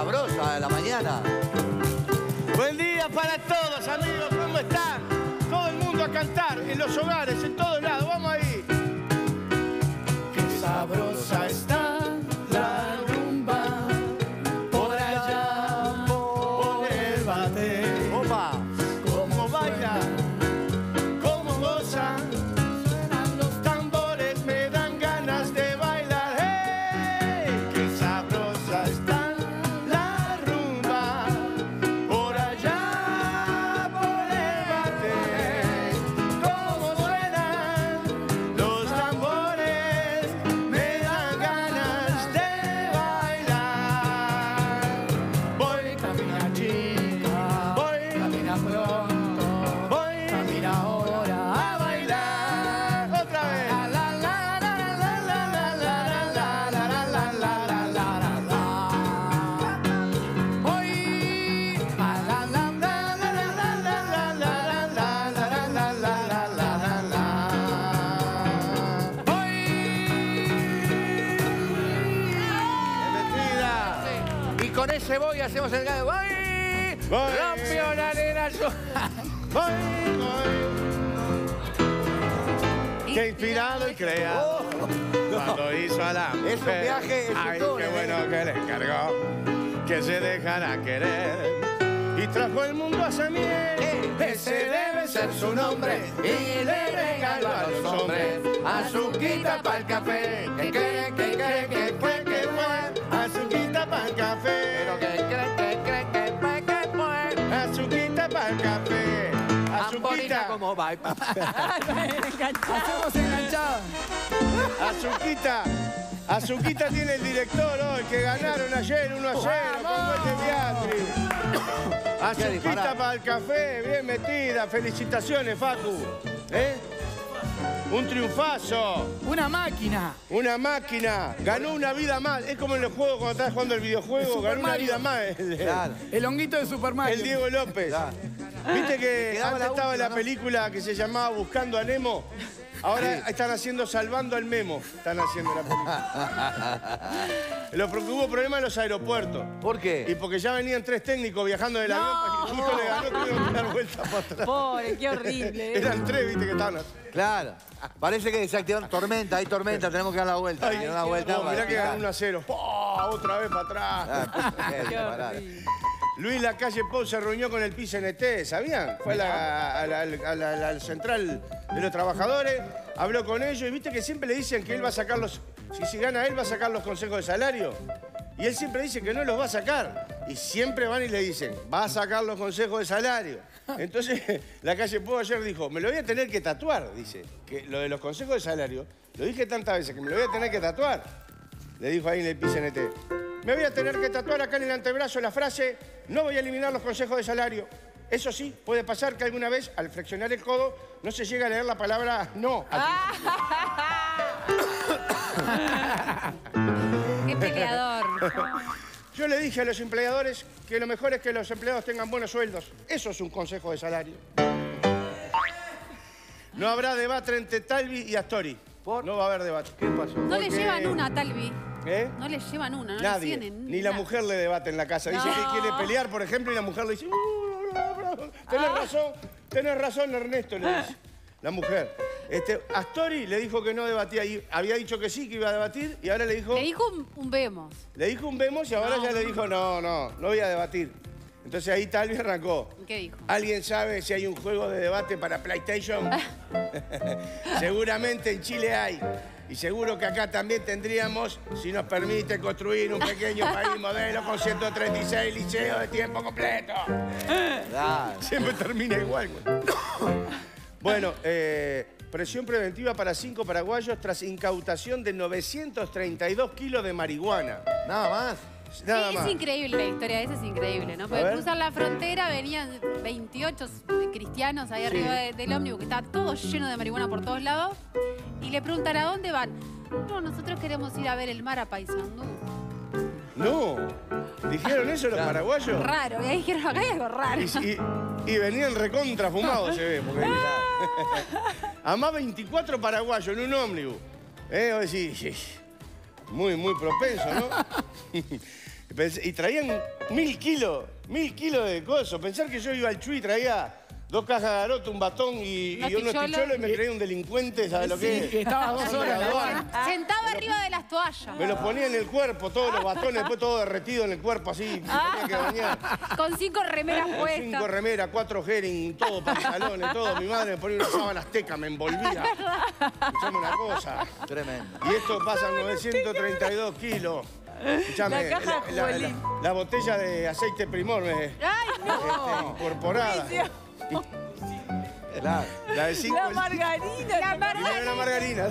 sabrosa de la mañana. Buen día para todos, amigos. ¿Cómo están? Todo el mundo a cantar, en los hogares, en todos lados. Vamos ahí. Voy hacemos el gallo. ¡Voy! Voy. Rompió la arena. Voy, voy. Qué inspirado y creado. Cuando hizo a la Es un mujer. viaje Ay, futuro, qué ¿eh? bueno que le encargó. Que se dejara querer. Y trajo el mundo a su miel. Ese debe ser su nombre. Y le regaló a los hombres. Azuquita para el café. Que cree, que cree, que que para el café. Pero que cree, que cree, que fue, que fue. Azuquita para el café. Azuquita. como va. Enganchada. Azuquita. Azuquita tiene el director hoy, que ganaron ayer 1 a 0 con Beatriz. Azuquita para el café, bien metida. Felicitaciones, Facu. ¿Eh? Un triunfazo. Una máquina. Una máquina. Ganó una vida más. Es como en los juegos cuando estás jugando el videojuego. Ganó una vida más. El, Claro. El honguito de Super Mario. el Diego López. Claro. Viste que antes la estaba última, la ¿no? película que se llamaba Buscando a Nemo. Ahora están haciendo Salvando al Memo. Están haciendo la película. Lo, porque hubo problemas en los aeropuertos. ¿Por Y qué? porque ya venían tres técnicos viajando del avión para que justo le ganó, tuvieron que dar vuelta para atrás. Pobre, qué horrible. Eran tres, viste, que estaban así. Claro. Parece que desactivaron tormenta, hay tormenta, tenemos que dar la vuelta. Ay, Dar una vuelta no, mirá que ganó 1 a 0. Otra vez para atrás. Ah, qué horrible. Luis Lacalle Pou se reunió con el PCNT, ¿sabían? Fue a la, a la- a la- a la central de los trabajadores, habló con ellos y viste que siempre le dicen que él va a sacar los... Si, si gana él, va a sacar los consejos de salario. Y él siempre dice que no los va a sacar. Y siempre van y le dicen, va a sacar los consejos de salario. Entonces, la calle Pou ayer dijo, me lo voy a tener que tatuar, dice. Que lo de los consejos de salario, lo dije tantas veces que me lo voy a tener que tatuar. Le dijo ahí en el PCNT. Me voy a tener que tatuar acá en el antebrazo la frase, no voy a eliminar los consejos de salario. Eso sí, puede pasar que alguna vez, al flexionar el codo, no se llega a leer la palabra no. Qué peleador. Yo le dije a los empleadores que lo mejor es que los empleados tengan buenos sueldos. Eso es un consejo de salario. No habrá debate entre Talvi y Astori. ¿Por? No va a haber debate. ¿Qué pasó? No le llevan una a Talvi. ¿Eh? No le llevan una, no Nadie. le tienen. Ni la mujer le debate en la casa. Dice No. que quiere pelear, por ejemplo, y la mujer le dice... "Uh, bla, bla, bla". Tenés Ah. razón, tenés razón, Ernesto, le dice. La mujer. Este, Astori le dijo que no debatía. Y había dicho que sí, que iba a debatir, y ahora le dijo... Le dijo un, un vemos. Le dijo un vemos y ahora No. ya le dijo, no, no, no voy a debatir. Entonces ahí Talvi arrancó. ¿Qué dijo? ¿Alguien sabe si hay un juego de debate para PlayStation? Seguramente en Chile hay. Y seguro que acá también tendríamos, si nos permite construir un pequeño país modelo con 136 liceos de tiempo completo. Siempre termina igual. güey. Bueno, eh, presión preventiva para cinco paraguayos tras incautación de 932 kilos de marihuana. Nada más. Nada sí, más. es increíble la historia, esa es increíble, ¿no? Porque cruzan la frontera, venían 28 cristianos ahí arriba de- del ómnibus, que estaba todo lleno de marihuana por todos lados, y le preguntan a dónde van. No, nosotros queremos ir a ver el mar a Paysandú. No. ¿Dijeron eso los paraguayos? Raro, y ahí dijeron, acá hay algo raro. Y, y- y venían recontra fumados, se ve. Porque... Además, 24 paraguayos en un ómnibus. ¿Eh? Vos decís, muy, muy propenso, ¿no? Y traían mil kilos, mil kilos de cosas. Pensar que yo iba al Chuy y traía dos cajas de garoto, un batón y, Unos y unos ticholos. ticholos y me traía un delincuente, ¿sabes lo que es? estaba dos horas. Sentaba arriba de las toallas. Me los ponía en el cuerpo, todos los batones, después todo derretido en el cuerpo, así, me tenía que bañar. Con cinco remeras Cinco puestas. remeras, cuatro herring, todo, pantalones, todo. Mi madre me ponía una sábana azteca, me envolvía. Escuchame una cosa. Tremendo. Y esto pasa 932 kilos. Escuchame, La caja de la, Jolín. la botella de aceite primor me, este, ¡Ay, no! incorporada. Claro. La de 5 La margarina. La no margarina. era margarina.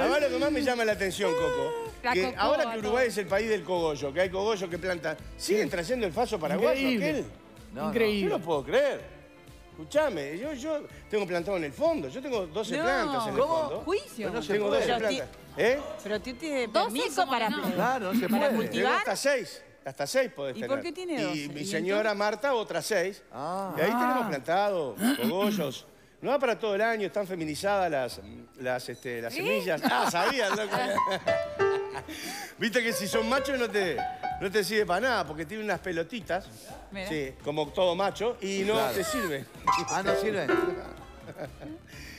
Además, lo que más me llama la atención, Coco, La que cocoa, ahora que Uruguay es el país del cogollo, que hay cogollo que plantan, siguen trayendo el faso paraguayo Increíble. aquel. No, no. Increíble. Yo no puedo creer. Escuchame, yo, yo tengo plantado en el fondo, yo tengo 12 No, plantas en el ¿cómo? fondo. Juicio. no se Tengo puede. 12 Pero ti- plantas. ¿Eh? Pero tú tienes permiso ¿cómo que para... no? Claro, no se Para puede. ¿Cultivar? hasta 6. Hasta 6 podés ¿Y tener. por qué tiene 12? Y mi ¿Y señora? Marta, otras 6. Ah. Y ahí tenemos plantado cogollos. No va para todo el año, están feminizadas las, las, este, las semillas. Ah, sabías, loco. Viste que si son machos no te, no te sirve para nada, porque tiene unas pelotitas, sí, como todo macho, y no Claro. te sirve. Ah, no sirve.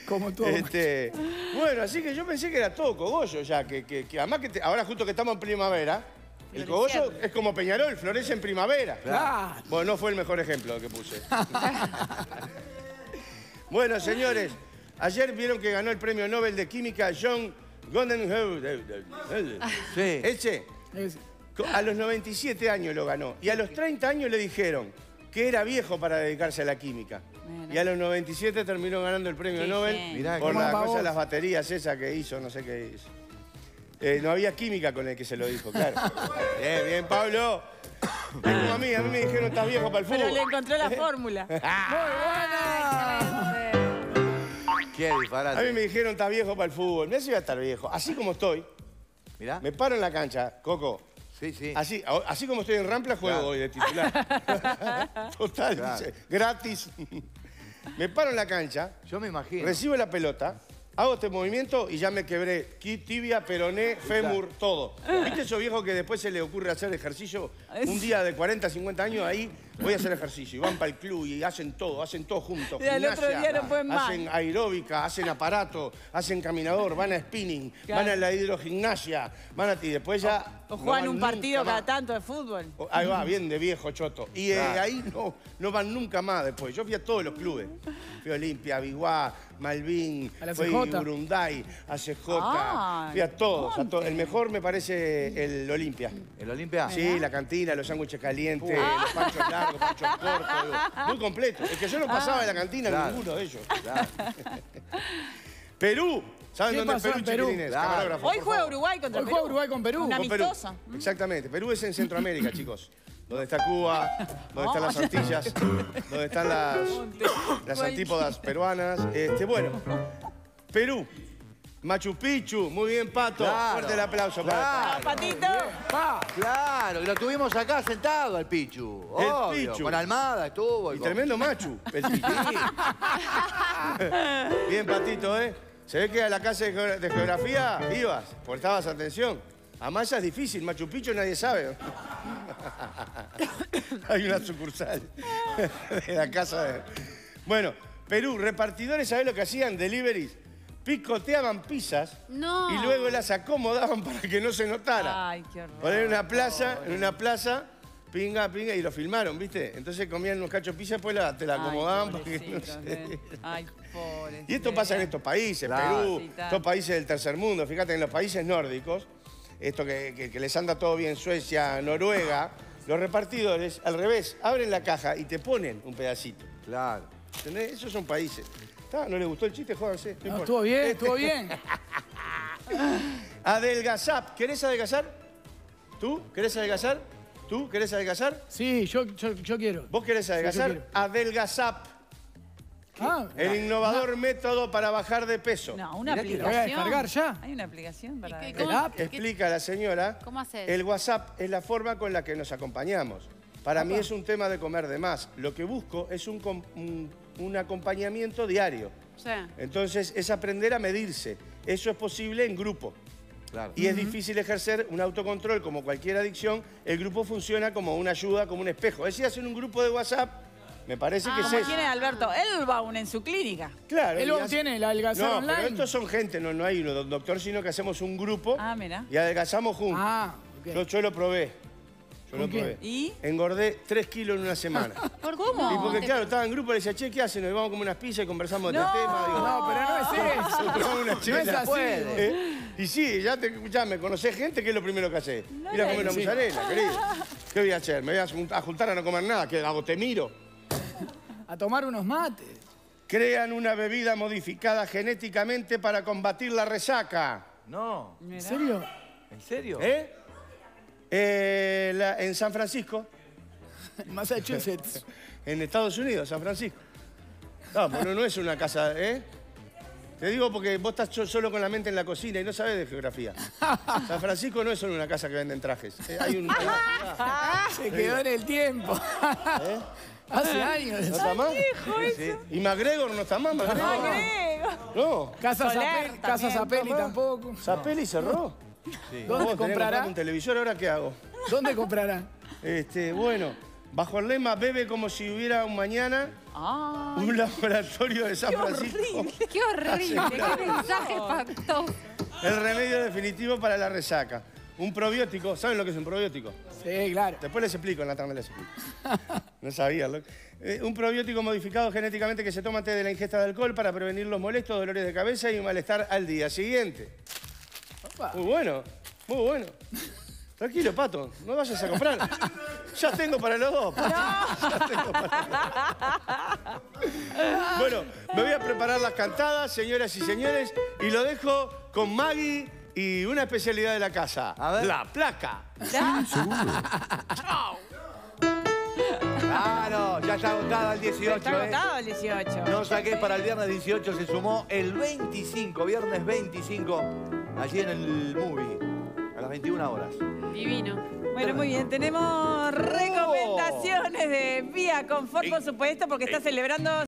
Como todo. Este, bueno, así que yo pensé que era todo cogollo ya, que, que- que además que te- ahora justo que estamos en primavera, el cogollo es como Peñarol, florece en primavera. Claro. Bueno, no fue el mejor ejemplo que puse. bueno, señores, ayer vieron que ganó el premio Nobel de Química John Gondenhauer. Sí. A los 97 años lo ganó. Y a los 30 años le dijeron que era viejo para dedicarse a la química. Y a los 97 terminó ganando el premio Nobel por la cosa de las baterías esa que hizo, no sé qué hizo. Eh, no había química con el que se lo dijo, claro. bien, bien, Pablo. Es como a mí, a mí me dijeron estás viejo para el fútbol. Pero le encontró la fórmula. Qué A mí disparate. me dijeron estás viejo para el fútbol. Mirá si voy a estar viejo. Así como estoy, Mirá. me paro en la cancha, Coco. Sí, sí. Así, así como estoy en Rampla, juego Claro. hoy de titular. Total, Claro. dice, gratis. me paro en la cancha, Yo me imagino. recibo la pelota, hago este movimiento y ya me quebré tibia, peroné, fémur, todo. ¿Viste esos viejos que después se les ocurre hacer ejercicio? Un día de 40, 50 años, ahí voy a hacer ejercicio. Y van para el club y hacen todo, hacen todo juntos. Y al otro día no pueden más. Hacen aeróbica, hacen aparato, hacen caminador, van a spinning, Claro. van a la hidrogimnasia, van a... Y después ya... O juegan un partido cada más. tanto de fútbol. Ahí va, bien de viejo choto. Y eh, ahí no, no van nunca más después. Yo fui a todos los clubes. Fui a Olimpia, Biguá, Malvin, A la fui CJ. a Urunday, a CJ. Ah, fui a todos. a El mejor me parece el Olimpia. ¿El Olimpia? Sí, la cantina, los sándwiches calientes, los panchos largos, panchos cortos. digo, Muy completo. Es que yo no pasaba de la cantina Claro. ninguno de ellos. Claro. Perú. ¿Saben ¿Qué dónde es pasó Perú, en Perú? chiquilines? Claro. Camarógrafo, Hoy por juega favor. Uruguay contra Hoy Perú. juega Uruguay con Perú. Una Con Perú. amistosa. Exactamente. Perú es en Centroamérica, chicos. Donde está Cuba, donde están las. Antillas, donde están las, las antípodas peruanas. Este, bueno, Perú. Machu Picchu, muy bien, Pato. Claro. Fuerte el aplauso para Claro. Ah, Patito. Pa. Claro, y lo tuvimos acá sentado al Pichu. El obvio, Pichu. Con Almada estuvo. Y con- tremendo Machu. el. Bien, Patito, ¿eh? Se ve que a la clase de, geogra- de geografía ibas, prestabas atención. A Maya es difícil, Machu Picchu nadie sabe. Hay una sucursal de la casa de... Bueno, Perú, repartidores, ¿sabés lo que hacían? Deliveries. Picoteaban pizzas No. y luego las acomodaban para que no se notara. Ay, qué horror. Poner en una plaza, en una plaza, pinga, pinga, y lo filmaron, ¿viste? Entonces comían unos cachos pizza, después la- te la acomodaban para que no se... Ay, pobre. Y esto pasa en estos países, Claro. Perú, estos países del tercer mundo. Fíjate, en los países nórdicos, esto que, que- que les anda todo bien, Suecia, Noruega, los repartidores, al revés, abren la caja y te ponen un pedacito. Claro. ¿Entendés? Esos son países. Está, ¿No les gustó el chiste? Jódanse. no No, estuvo bien, estuvo bien. Adelgazar. ¿Querés adelgazar? ¿Tú? ¿Querés adelgazar? ¿Tú? ¿Querés adelgazar? Sí, yo, yo, yo quiero. ¿Vos querés Sí, yo adelgazar? Ah, el innovador método para bajar de peso. No, una Mirá que voy a descargar ya. Hay una aplicación para... ¿Y qué- El app. qué- Explica la señora. ¿Cómo haces? El WhatsApp es la forma con la que nos acompañamos. Para mí es un tema de comer de más. Lo que busco es un, com- un- un acompañamiento diario. Sí. Entonces es aprender a medirse. Eso es posible en grupo. Claro. y es difícil ejercer un autocontrol como cualquier adicción, el grupo funciona como una ayuda, como un espejo. Es decir, hacen un grupo de WhatsApp, me parece que es Como eso. tiene Alberto Elbaum en su clínica. Claro. Él y hace- tiene, el adelgazar No, online. pero estos son gente, no, no hay uno doctor, sino que hacemos un grupo Ah, mira. y adelgazamos juntos. Ah, ok. yo, yo lo probé. Yo ¿Con lo qué? probé. ¿Y? Engordé 3 kilos en una semana. ¿Por ¿Cómo? y porque, claro, estaba en grupo y le decía, che, ¿qué hacen? Nos vamos a comer unas pizzas y conversamos de No. este tema. Digo, No, pero no es eso. "Nos tomamos una No es chela". así. ¿Eh? Y sí, ya, te, ya me conocés gente, ¿qué es lo primero que haces? Ir a comer una Sí. mozzarella, querido. ¿Qué voy a hacer? ¿Me voy a jun- a juntar a no comer nada? ¿Qué hago? ¿Te miro? A tomar unos mates. Crean una bebida modificada genéticamente para combatir la resaca. No. ¿En serio? ¿En serio? ¿Eh? Eh, la- en San Francisco, En Massachusetts. en Estados Unidos, San Francisco. No, pero no es una casa, ¿eh? Te digo porque vos estás so- solo con la mente en la cocina y no sabes de geografía. San Francisco no es solo una casa que venden trajes. Eh, Hay un... Se quedó en el tiempo. ¿Eh? Hace años. ¿No está más? Sí. ¿Y McGregor no está más? McGregor? No. Casa Zapelli, Casa Zapelli tampoco. ¿Zapelli cerró? ¿Dónde comprará? un televisor, ¿ahora qué hago? ¿Dónde comprará? Este, bueno, bajo el lema Bebe como si hubiera un mañana, Ah, un laboratorio de San Francisco. Qué horrible, qué mensaje espantoso. El remedio definitivo para la resaca. Un probiótico, ¿saben lo que es un probiótico? Sí, claro. Después les explico, en la tarde les explico. No sabía. loco. Eh, un probiótico modificado genéticamente que se toma antes de la ingesta de alcohol para prevenir los molestos, dolores de cabeza y malestar al día siguiente. Opa. Muy bueno, muy bueno. Tranquilo, Pato, no vayas a comprar. Ya tengo para los dos. Pato. Ya tengo para los dos. Bueno, me voy a preparar las cantadas, señoras y señores, y lo dejo con Maggie y una especialidad de la casa. A ver. La placa. Claro, ya está agotada el 18. está ¿eh? agotado el 18. No saqué para el viernes 18, se sumó el 25, viernes 25, allí en el movie, a las 21 horas. Divino. Bueno, muy bien. Tenemos recomendaciones de Vía Confort, por supuesto, porque está celebrando